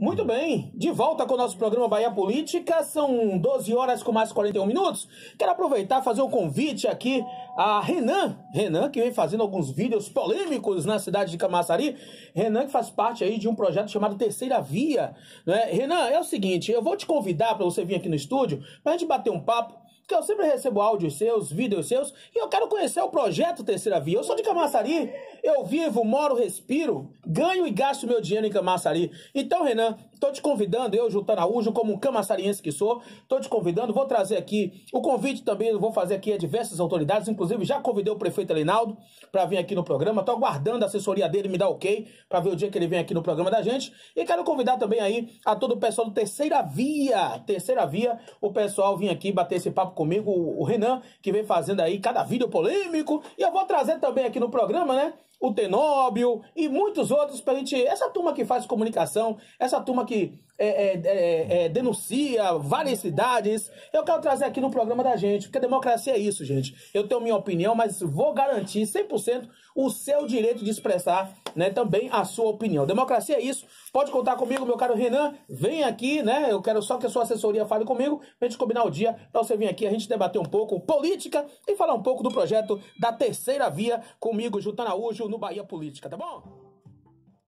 Muito bem, de volta com o nosso programa Bahia Política, são 12 horas com mais 41 minutos. Quero aproveitar e fazer um convite aqui a Renan, Renan que vem fazendo alguns vídeos polêmicos na cidade de Camaçari, Renan que faz parte aí de um projeto chamado Terceira Via. Né? Renan, é o seguinte, eu vou te convidar para você vir aqui no estúdio para a gente bater um papo que eu sempre recebo áudios seus, vídeos seus, e eu quero conhecer o projeto Terceira Via. Eu sou de Camaçari, eu vivo, moro, respiro, ganho e gasto meu dinheiro em Camaçari. Então, Renan, tô te convidando, eu, Jutan Araújo, como um camaçariense que sou, tô te convidando, vou trazer aqui o convite também, vou fazer aqui a diversas autoridades, inclusive já convidei o prefeito Reinaldo para vir aqui no programa, tô aguardando a assessoria dele me dar ok para ver o dia que ele vem aqui no programa da gente. E quero convidar também aí a todo o pessoal do Terceira Via, Terceira Via, o pessoal vir aqui bater esse papo comigo, o Renan, que vem fazendo aí cada vídeo polêmico. E eu vou trazer também aqui no programa, né? O Tenóbio e muitos outros pra gente. Essa turma que faz comunicação, essa turma que é, é, é, é, denuncia várias cidades. Eu quero trazer aqui no programa da gente, porque a democracia é isso, gente. Eu tenho minha opinião, mas vou garantir 100% o seu direito de expressar né, também a sua opinião. Democracia é isso. Pode contar comigo, meu caro Renan. Vem aqui, né? Eu quero só que a sua assessoria fale comigo, pra gente combinar o dia, pra você vir aqui, a gente debater um pouco política e falar um pouco do projeto da terceira via comigo, Jutanaújo, no Bahia Política, tá bom?